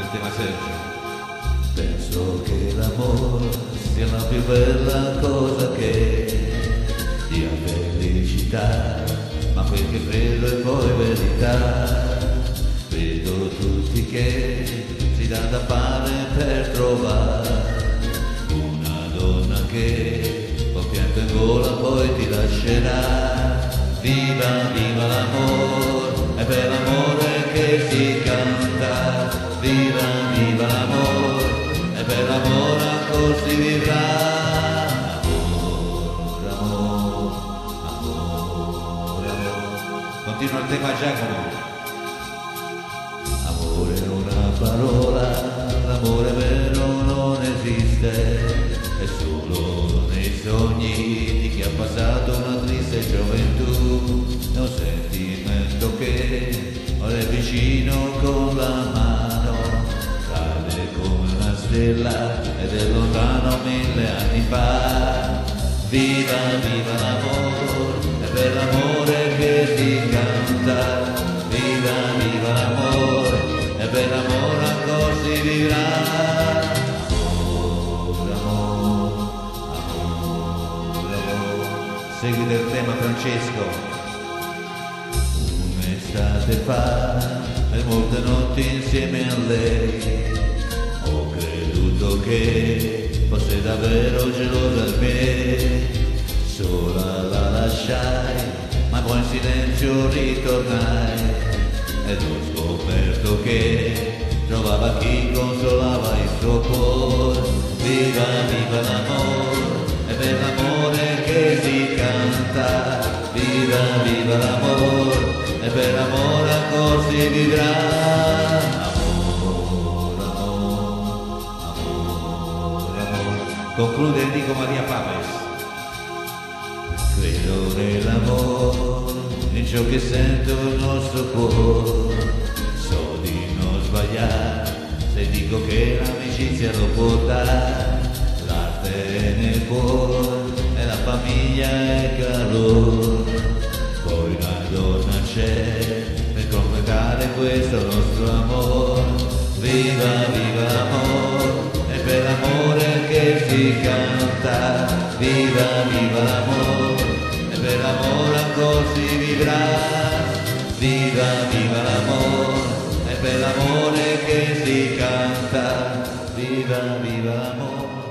il tema Sergio. Penso che l'amore sia la più bella cosa che dia felicità, ma quel che credo è poi verità. Vedo tutti che si dà da fare per trovare una donna che con pianto in gola poi ti lascerà. Viva, viva l'amore, è per l'amore Continua il tema Giacomo. Amore è una parola, l'amore vero non esiste, è solo nei sogni di chi ha passato una triste gioventù, è un sentimento che è vicino con la mano, cade come una stella ed è lontano mille anni fa. Viva, viva l'amore, è per l'amore che si canta, viva, viva l'amore, è per l'amore ancora si vivrà. Amore, amore, amore. Seguite il tema Francesco. Un'estate fa e molte notti insieme a lei ho creduto che fosse davvero gelosa di me ritornai ed ho scoperto che trovava chi consolava il suo cuore viva viva l'amore è per l'amore che si canta. Viva viva l'amore e per l'amore ancora si vivrà. Conclude Enrico Maria Paves. credo nell'amore ciò che sento il nostro cuore so di non sbagliare se dico che l'amicizia lo può dare l'arte nel cuore e la famiglia è calore poi una donna c'è per completare questo nostro amore. Viva, viva l'amore, è per l'amore che si canta. Viva, viva l'amore, è per l'amore ancora si vivrà. Viva, viva l'amore, è per l'amore che si canta. Viva, viva l'amore.